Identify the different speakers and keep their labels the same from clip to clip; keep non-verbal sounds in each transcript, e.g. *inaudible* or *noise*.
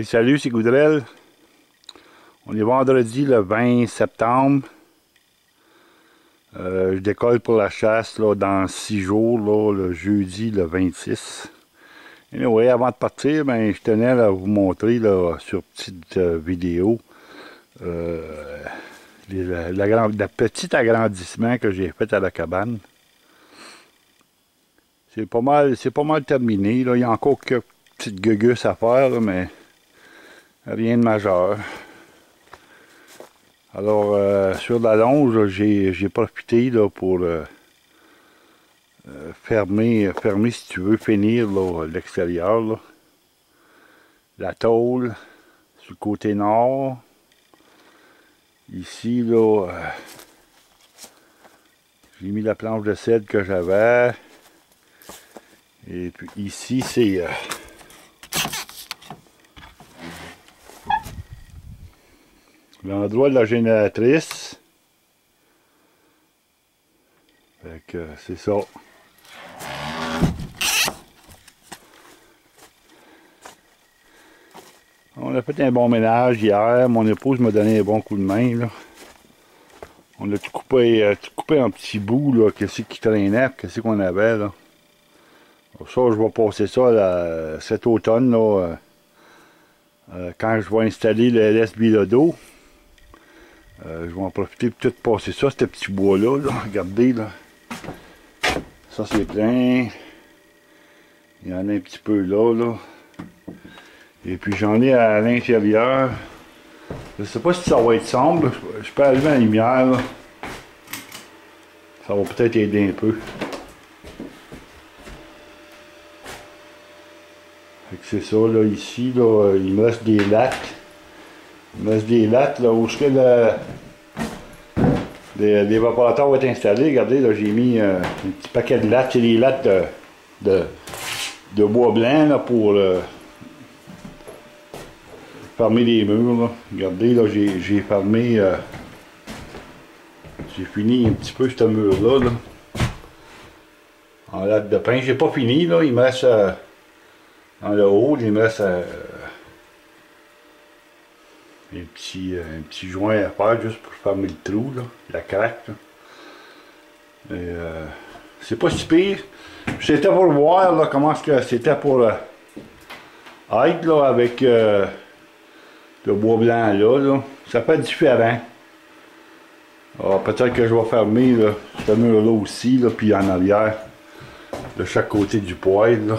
Speaker 1: Salut, c'est Goudrel. On est vendredi le 20 septembre. Euh, je décolle pour la chasse là, dans 6 jours, le jeudi le 26. Et avant de partir, ben, je tenais à vous montrer sur petite euh, vidéo euh, la, la, petit agrandissement que j'ai fait à la cabane. C'est pas mal, c'est pas mal terminé. Il y a encore quelques petites gugus à faire, mais rien de majeur. Alors, euh, sur la longe, j'ai profité là, pour euh, euh, fermer, fermer, si tu veux, finir l'extérieur. La tôle, sur le côté nord. Ici, là, j'ai mis la planche de cèdre que j'avais. Et puis ici, c'est... l'endroit de la génératrice. Fait que c'est ça. On a fait un bon ménage hier. Mon épouse m'a donné un bon coup de main. Là. On a tout coupé, euh, tout coupé en petits bouts. Qu'est-ce qui traînait, qu'est-ce qu'on avait. Là? ça, je vais passer ça là, cet automne. Là, euh, euh, quand je vais installer le LS Bilodo. Euh, je vais en profiter pour tout passer ça, ce petit bois-là. Là. *laughs* Regardez, là. Ça, c'est plein. Il y en a un petit peu là, là. Et puis j'en ai à l'intérieur. Je sais pas si ça va être sombre. Je peux allumer la lumière. Là. Ça va peut-être aider un peu. c'est ça, là, ici, là, il me reste des lattes. Reste des lattes, là, où ce que l'évaporateur va être installé. Regardez, là, j'ai mis euh, un petit paquet de lattes. C'est des lattes de, de, bois blanc, là, pour... Fermer les murs. Là. Regardez, là, j'ai fermé. Euh, j'ai fini un petit peu ce mur-là. En latte de pain. J'ai pas fini, là. Il me reste euh, dans le haut, il me un, petit, euh, un petit joint à faire juste pour fermer le trou, là, la craque. Et c'est pas si pire. C'était pour voir là, comment c'était pour être là, avec le bois blanc là, là. ça fait différent. Alors peut-être que je vais fermer là, ce mur là aussi, là, puis en arrière, de chaque côté du poêle.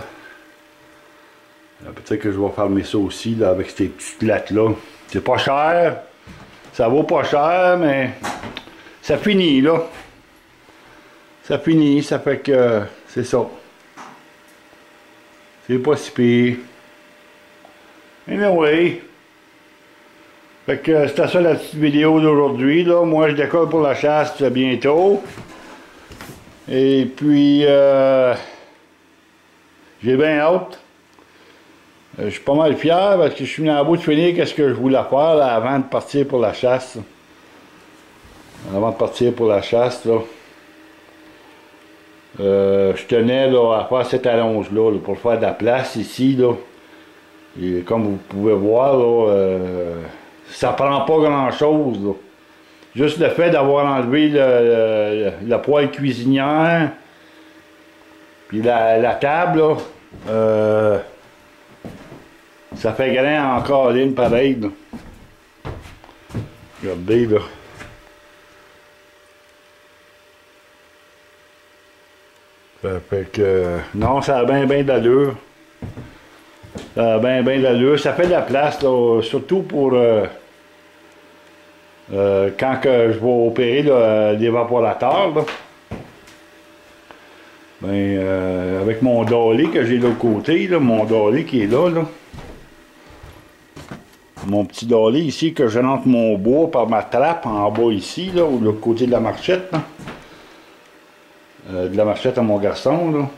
Speaker 1: Peut-être que je vais fermer ça aussi là, avec ces petites lattes là. C'est pas cher. Ça vaut pas cher, mais ça finit là. Ça finit, ça fait que c'est ça. C'est pas si pire. Anyway. Fait que c'était ça la petite vidéo d'aujourd'hui. Moi, je décolle pour la chasse bientôt. Et puis, euh, j'ai bien hâte. Euh, je suis pas mal fier parce que je suis venu à bout de finir qu'est-ce que je voulais faire avant de partir pour la chasse? Avant de partir pour la chasse. Euh, je tenais à faire cette allonge-là pour faire de la place ici. Et comme vous pouvez voir, là, ça prend pas grand chose. Juste le fait d'avoir enlevé le, le, poêle cuisinière, puis la, table, euh, ça fait grand encore une pareille. Regardez là. Ça fait que. Non, ça a bien, bien d'allure. Ça a bien, bien d'allure. Ça fait de la place, là, surtout pour. Euh, euh, quand que je vais opérer l'évaporateur, ben, euh, avec mon dolly que j'ai de l'autre côté, là, mon dolly qui est là, là, mon petit dolly ici que je rentre mon bois par ma trappe en bas ici, là, de l'autre côté de la marchette, euh, de la marchette à mon garçon, là.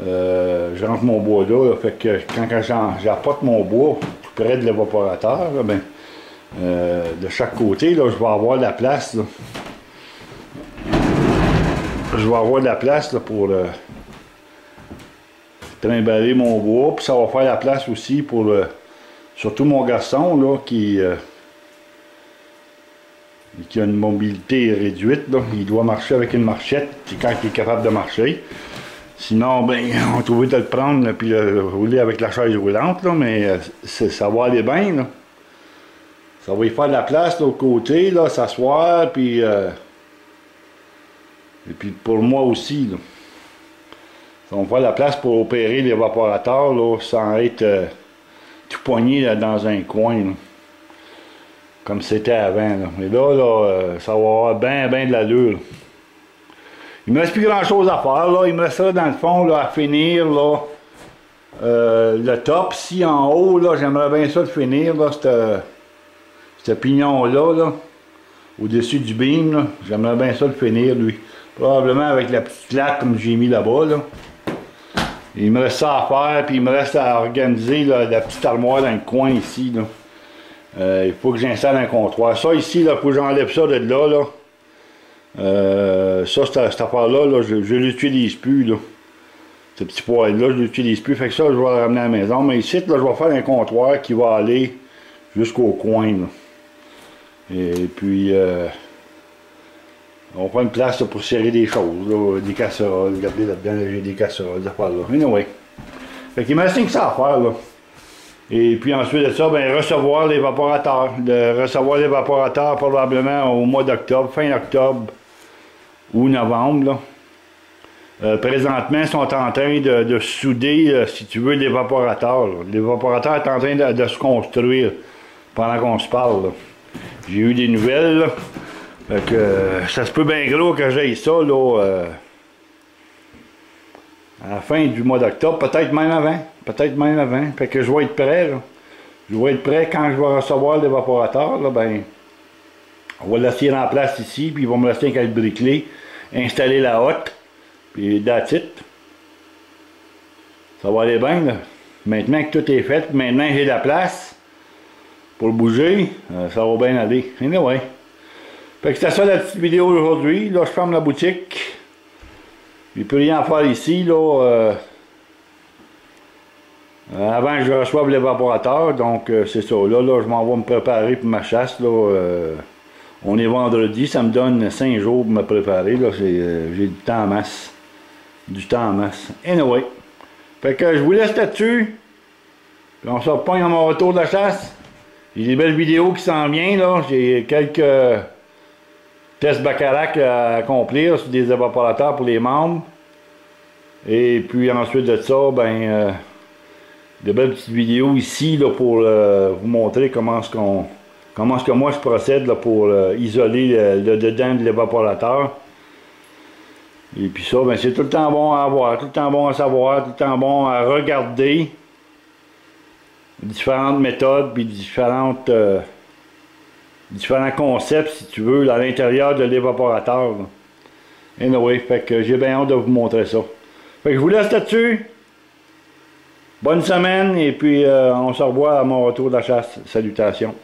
Speaker 1: je rentre mon bois là, fait que quand, j'apporte mon bois près de l'évaporateur, ben, euh, de chaque côté, là, je vais avoir de la place. Je vais avoir de la place pour euh, trimballer mon bois. Puis ça va faire la place aussi pour Surtout mon garçon, là, qui, euh, qui a une mobilité réduite, là. il doit marcher avec une marchette quand il est capable de marcher. Sinon, ben, *laughs* on est obligé de le prendre puis le rouler avec la chaise roulante, là, mais euh, ça va aller bien. Ça va y faire de la place de côté, s'asseoir, puis. Euh, et puis pour moi aussi, là. Ça va faire de la place pour opérer l'évaporateur, là, sans être tout poigné là, dans un coin, là. Comme c'était avant, là. Là, là, euh, ça va avoir bien, bien de l'allure, Il me reste plus grand chose à faire, là. Il me reste là, dans le fond, là, à finir, là. le top, ici en haut, là, j'aimerais bien ça le finir, ce pignon-là, là, au-dessus du beam, j'aimerais bien ça le finir, lui. Probablement avec la petite plaque comme j'ai mis là-bas, là. Il me reste ça à faire, puis il me reste à organiser la petite armoire dans le coin ici, là. Euh, il faut que j'installe un comptoir. Ça ici, il faut que j'enlève ça de là, là. Euh, ça, cette, affaire-là, là, je ne l'utilise plus, là. Ce petit poêle-là, je ne l'utilise plus. Fait que ça, je vais le ramener à la maison. Mais ici, là, je vais faire un comptoir qui va aller jusqu'au coin, là. Et puis, euh, on prend une place pour serrer des choses, des casseroles. Regardez là-dedans, j'ai des casseroles, des affaires là. Anyway. Fait qu'il me que ça à faire, là. Et puis ensuite de ça, ben, recevoir l'évaporateur. De recevoir l'évaporateur probablement au mois d'octobre, fin octobre ou novembre, là. Euh, présentement, ils sont en train de, souder, euh, si tu veux, l'évaporateur. L'évaporateur est en train de, se construire pendant qu'on se parle. J'ai eu des nouvelles. Fait que euh, ça se peut bien gros que j'aille ça là, euh, à la fin du mois d'octobre, peut-être même avant. Peut-être même avant. Fait que je vais être prêt. Là. Je vais être prêt quand je vais recevoir l'évaporateur. Là, ben, on va laisser en place ici, puis ils vont me laisser le briquet, installer la hotte, puis that's it. Ça va aller bien. Là. Maintenant que tout est fait, maintenant j'ai la place pour bouger, euh, ça va bien aller. Anyway. Fait que c'était ça la petite vidéo d'aujourd'hui. Là, je ferme la boutique. Il plus rien faire ici, là. Euh, avant que je reçoive l'évaporateur, donc euh, c'est ça. Là, là, je m'en vais me préparer pour ma chasse. Là, on est vendredi, ça me donne 5 jours pour me préparer. Là, j'ai du temps en masse. Du temps en masse. Anyway. Fait que je vous laisse là-dessus. on se repogne à mon retour de la chasse. J'ai des belles vidéos qui s'en viennent, là. J'ai quelques tests bacalac à accomplir sur des évaporateurs pour les membres. Et puis ensuite de ça, ben, euh, des belles petites vidéos ici, pour euh, vous montrer comment est-ce qu'on que moi je procède pour euh, isoler le, dedans de l'évaporateur. Et puis ça, ben, c'est tout le temps bon à avoir, tout le temps bon à savoir, tout le temps bon à regarder différentes méthodes, puis différentes, différents concepts, si tu veux, à l'intérieur de l'évaporateur. Anyway, fait que j'ai bien hâte de vous montrer ça. Fait que je vous laisse là-dessus. Bonne semaine, et puis euh, on se revoit à mon retour de la chasse. Salutations.